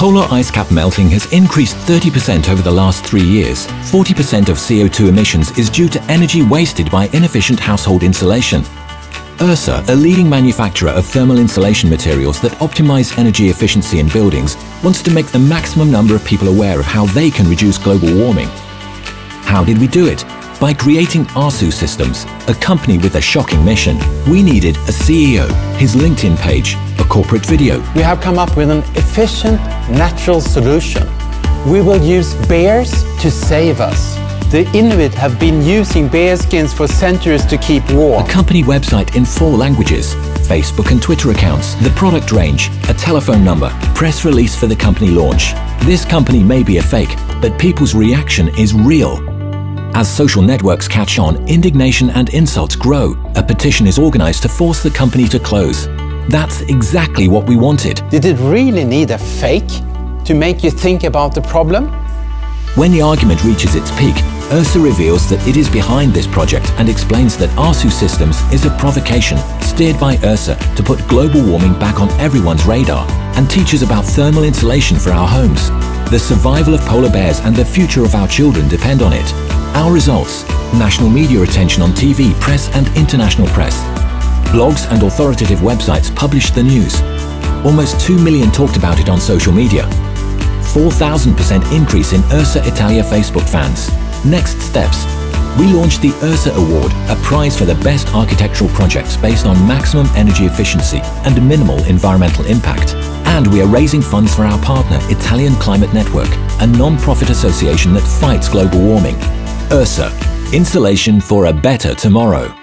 polar ice cap melting has increased 30% over the last three years. 40% of CO2 emissions is due to energy wasted by inefficient household insulation. Ursa, a leading manufacturer of thermal insulation materials that optimize energy efficiency in buildings, wants to make the maximum number of people aware of how they can reduce global warming. How did we do it? By creating Arsu Systems, a company with a shocking mission. We needed a CEO, his LinkedIn page, a corporate video. We have come up with an efficient, natural solution. We will use bears to save us. The Inuit have been using bear skins for centuries to keep warm. A company website in four languages, Facebook and Twitter accounts, the product range, a telephone number, press release for the company launch. This company may be a fake, but people's reaction is real. As social networks catch on, indignation and insults grow. A petition is organized to force the company to close. That's exactly what we wanted. Did it really need a fake to make you think about the problem? When the argument reaches its peak, Ursa reveals that it is behind this project and explains that Arsu Systems is a provocation steered by Ursa to put global warming back on everyone's radar and teaches about thermal insulation for our homes. The survival of polar bears and the future of our children depend on it. Our results, national media attention on TV, press and international press. Blogs and authoritative websites published the news. Almost 2 million talked about it on social media. 4,000% increase in Ursa Italia Facebook fans. Next steps. We launched the Ursa Award, a prize for the best architectural projects based on maximum energy efficiency and minimal environmental impact. And we are raising funds for our partner, Italian Climate Network, a non-profit association that fights global warming. Ursa, insulation for a better tomorrow.